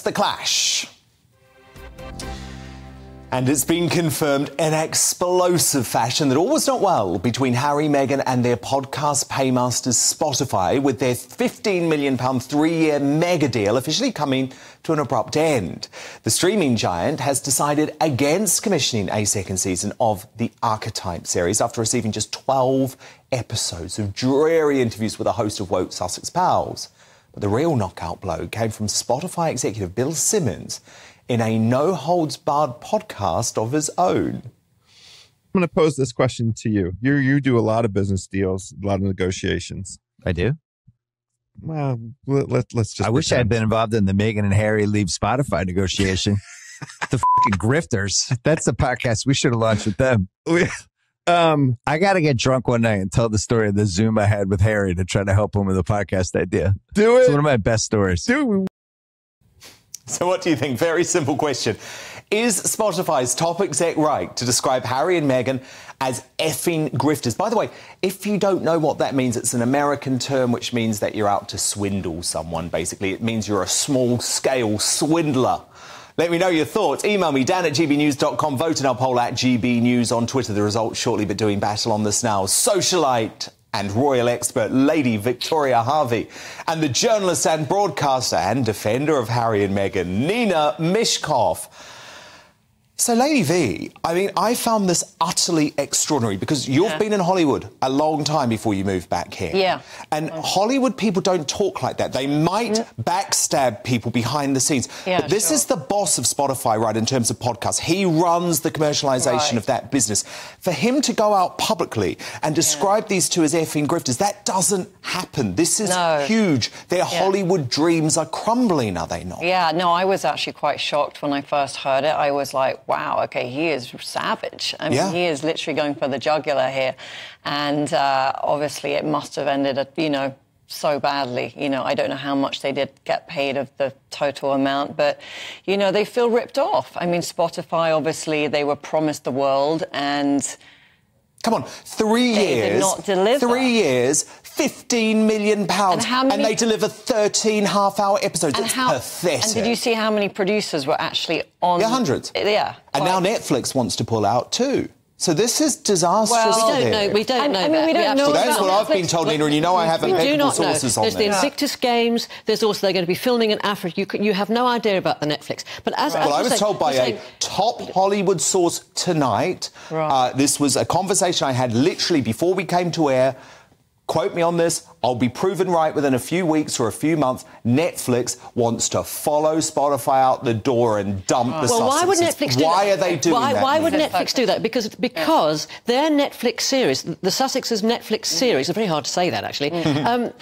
The Clash. And it's been confirmed in explosive fashion that all was not well between Harry, Meghan, and their podcast paymasters Spotify, with their £15 million three year mega deal officially coming to an abrupt end. The streaming giant has decided against commissioning a second season of the Archetype series after receiving just 12 episodes of dreary interviews with a host of woke Sussex pals. But the real knockout blow came from Spotify executive Bill Simmons in a no holds barred podcast of his own. I'm going to pose this question to you. You you do a lot of business deals, a lot of negotiations. I do. Well, let, let, us just. I wish I had been involved in the Meghan and Harry leave Spotify negotiation. the fucking grifters. That's the podcast we should have launched with them. Um, I got to get drunk one night and tell the story of the Zoom I had with Harry to try to help him with a podcast idea. Do it. It's one of my best stories. Do it. so, what do you think? Very simple question. Is Spotify's top exec right to describe Harry and Meghan as effing grifters? By the way, if you don't know what that means, it's an American term which means that you're out to swindle someone, basically. It means you're a small scale swindler. Let me know your thoughts. Email me, dan at gbnews.com. Vote in our poll at gbnews on Twitter. The results shortly, but doing battle on this now. Socialite and royal expert Lady Victoria Hervey, and the journalist and broadcaster and defender of Harry and Meghan, Nina Myskow. So, Lady V, I mean, I found this utterly extraordinary because you've yeah. been in Hollywood a long time before you moved back here. Yeah. And Hollywood people don't talk like that. They might mm. backstab people behind the scenes. Yeah, but this sure. is the boss of Spotify, right, in terms of podcasts. He runs the commercialization right. of that business. For him to go out publicly and describe yeah. these two as effing grifters, that doesn't happen. This is no. huge. Their. Hollywood dreams are crumbling, are they not? Yeah, no, I was actually quite shocked when I first heard it. I was like, wow, okay, he is savage. I mean, yeah. he is literally going for the jugular here. And uh, obviously, it must have ended, you know, so badly. You know, I don't know how much they did get paid of the total amount, but, you know, they feel ripped off. I mean, Spotify, obviously, they were promised the world and. Come on, three they years. Did not deliver. Three years, 15 million pounds. And, many, and, they deliver 13 half hour episodes. And it's how, pathetic. And did you see how many producers were actually on? Yeah, hundreds. Yeah. And now Netflix wants to pull out too. So this is disastrous. Well, we don't know. We don't know. I mean, we don't know. Well, that's what I've been told, Nina, and you know I haven't impeccable sources know. on There's this. the Invictus Games. There's also they're going to be filming in Africa. You, you have no idea about the Netflix. But as, right. as well, I was saying, told by a saying, top Hollywood source tonight. Right. Uh, this was a conversation I had literally before we came to air quote me on this, I'll be proven right within a few weeks or a few months. Netflix wants to follow Spotify out the door and dump the Well, why would Netflix do why that? are they doing why, that? Why would Netflix do that? Because because their Netflix series, the Sussex's Netflix series, it's very hard to say that actually, um,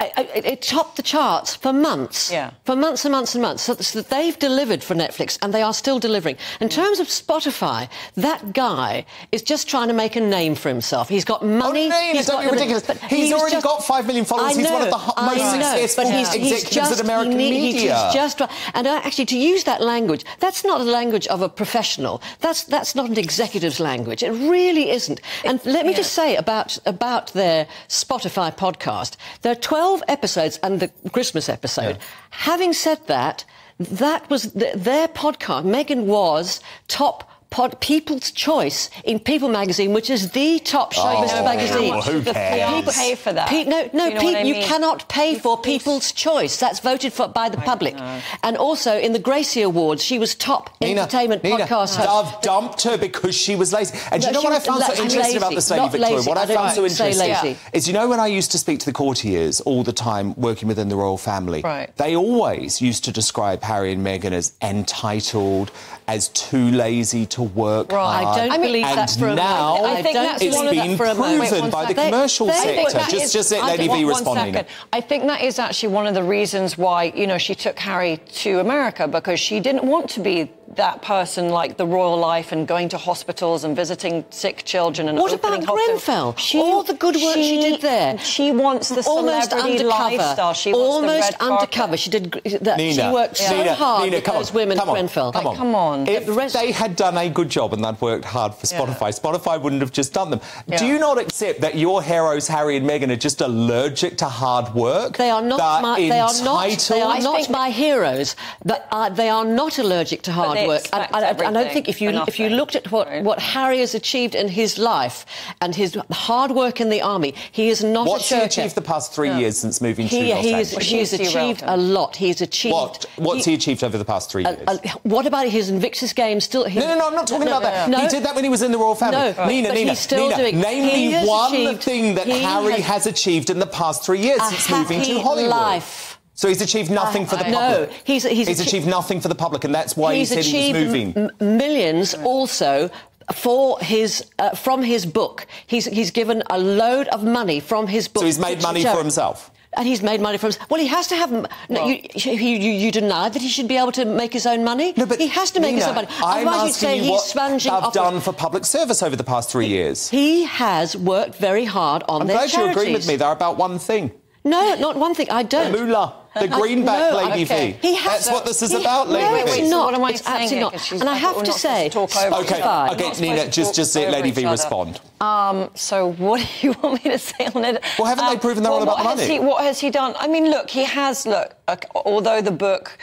it, it, topped the charts for months. Yeah. For months and months and months. So, so, they've delivered for Netflix and they are still delivering. In mm. terms of Spotify, that guy is just trying to make a name for himself. He's got money. Oh, he's don't be ridiculous. But he's, he's already just, got five million followers. Know, he's one of the most know, successful he's, executives he's just, in American he, media. He's just and actually to use that language, that's not the language of a professional. That's that's not an executive's language. It really isn't. And let me yeah. just say about about their Spotify podcast, there are 12 episodes and the Christmas episode. Yeah. Having said that, that was th- their podcast. Meghan was top pod, People's Choice in People magazine, which is the top show oh, magazine. Well, who cares? People pay for that. Pe- no, no, you, know pe- you cannot pay for People's Choice. That's voted for by the public. And also in the Gracie Awards, she was top Nina, entertainment Nina, podcast host. Dove dumped her because she was lazy. And no, do you know what I found so interesting lazy, about this lady, Victoria? Lazy. What I, I found so interesting lazy. is, you know, when I used to speak to the courtiers all the time working within the royal family, right. they always used to describe Harry and Meghan as entitled, as too lazy to work right. hard. I don't I mean, believe and that for a now moment. I think that's it's one been proven by the commercial they, sector. Just, is, just let Lady V respond. I think that is actually one of the reasons why you know she took Harry to America because she didn't want to be that person like the royal life and going to hospitals and visiting sick children and What about hospitals. Grenfell? All the good work she did there. She wants the almost celebrity undercover. lifestyle. She wants almost the carpet. undercover. She did. That, Nina, she worked so Nina, hard Nina, with come those on, women come at on, Grenfell. Come on. Come on. If The rest- they had done a good job and they'd worked hard for Spotify, Spotify wouldn't have just done them. Do you not accept that your heroes, Harry and Meghan, are just allergic to hard work? They are not They're my. They are not. They are not my heroes. But uh, they are not allergic to hard they work. expect I, I, I don't think if you if you looked at what, what Harry has achieved in his life and his hard work in the army, he is not What's a he achieved the past three years since moving He, to Los he is, Angeles? he has achieved a irrelevant. lot. He's achieved. What? What's he, achieved over the past three years? Uh, what about his Invictus game? Still, he, no, no, no, I'm not talking about that. No, He did that when he was in the royal family. No, Nina, but Nina, he's still Nina, doing- name me one achieved- thing that Harry has- has achieved in the past three years A since moving to Hollywood. life. So he's achieved nothing for the I- public. no, he's- he's achi- achieved nothing for the public, and that's why he he's said he achieved was moving. millions also for his uh, from his book. He's he's given a load of money from his book. so he's made money for himself. And he's made money for himself. Well, he has to have. No, Well- you, you, you, that he should be able to make his own money. No, but he has to make his own money. I'm Otherwise, you'd say you he's what sponging off. done for public service over the past three years. He has worked very hard on I'm glad you agree with me. They're about one thing. No, not one thing. I don't. moolah, the I- greenback no, Lady okay. V. He has That's to- what this is he- about, Lady no, V. it's Wait, so not. what am I it's saying absolutely here? not. 'Cause she's- And I I have to say, to talk over Okay, each okay, Nina, just, just let Lady V respond. Um, so what do you want me to say on it? Well, haven't they Um, proven they're well, all about the what has money? He, what has he done? I mean, look, he has. Look, okay, although the book,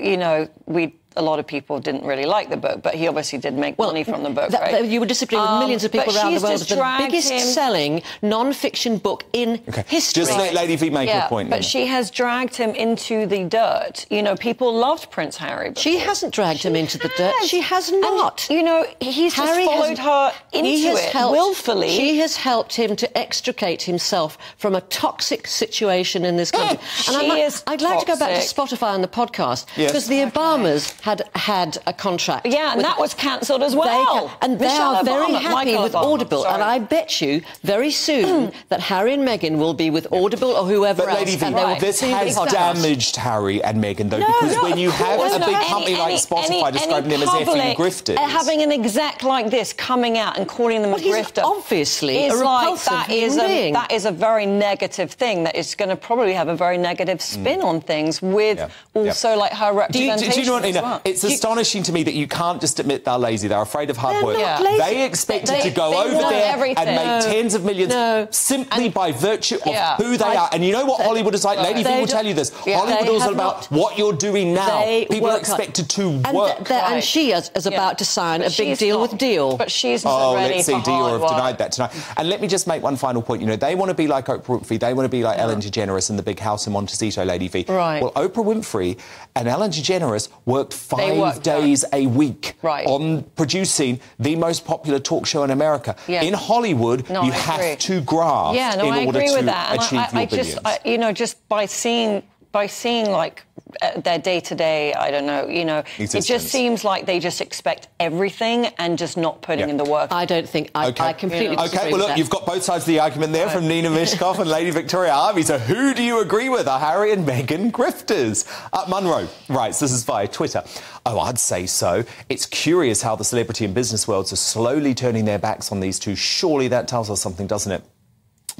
you know, we a lot of people didn't really like the book, but he obviously did make well, money from the book, that- right? you would disagree with Um, millions of people around the world. just It's the dragged biggest him- selling non-fiction book in Okay, history. just let Lady V make yeah, her point. but Nina. she has dragged him into the dirt. You know, people loved Prince Harry. She hasn't dragged him into the dirt. She has And, not. you know, he's Harry just followed has, her into he has it helped, willfully. She has helped him to extricate himself from a toxic situation in this country. She I might- is I'd like to go back to. Spotify on the podcast Yes. because the Obamas had had a contract. Yeah, and that was cancelled as They well. ca- and they Michelle are very Obama, happy Michael with Obama, Audible. sorry. And I bet you very soon that Harry and Meghan will be with Audible or whoever But else. Lady V, and they will this has podcast. damaged Harry and Meghan, though, No, because no, when you have course a big not. company like Spotify describing them as effing public- grifters. uh, Having an exec like this coming out and calling them Well, a grifter. obviously a is like repulsive that is a, that is a very negative thing that is going to probably have a very negative spin on things with Mm. Yeah, also like her Do you, representation. do you know what, as Well. It's astonishing to me that you can't just admit they're lazy. They're afraid of hard work. lazy. They expected They- to go over there everything. and make No. tens of millions No. simply by virtue of Yeah. who they I- are. And you know what Hollywood is like? Lady V will tell you this. Yeah. Hollywood is all about not- what you're doing now. They People are expected to and work. th- th- and she is, is Yeah. about to sign a big deal with Deal. But she's not Oh, ready let's see. Dior have denied that tonight. And let me just make one final point. You know, they want to be like Oprah Winfrey. They want to be like Ellen DeGeneres in the big house in Montecito, Lady V. Right. Well, Oprah Winfrey and Ellen DeGeneres worked five days a week Right. on producing the most popular talk show in America. Yeah. In Hollywood, No, you I have agree. to graft Yeah, no, in I order agree to with that. And achieve I, I, your I billions. just, you know, just by seeing, by seeing like uh, their day to day, I don't know, you know, it just seems like they just expect everything and just not putting Yeah. in the work. I don't think I, I completely Yeah. disagree Okay, well, look, that. you've got both sides of the argument there from Nina Myskow and Lady Victoria Hervey. So, who do you agree with? Are Harry and Meghan grifters? Uh, Munro writes, this is via Twitter. Oh, I'd say so. It's curious how the celebrity and business worlds are slowly turning their backs on these two. Surely that tells us something, doesn't it?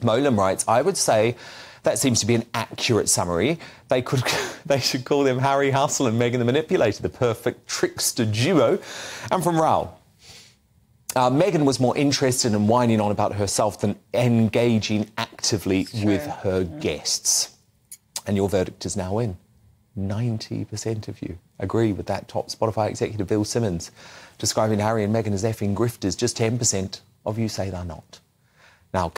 Molam writes, I would say that seems to be an accurate summary. They could, they should call them Harry Hustle and Meghan the Manipulator, the perfect trickster duo. And from Raoul, uh, Meghan was more interested in whining on about herself than engaging actively with her guests. And your verdict is now in. 90% of you agree with that top Spotify executive, Bill Simmons, describing Harry and Meghan as effing grifters. Just 10% of you say they're not. Now,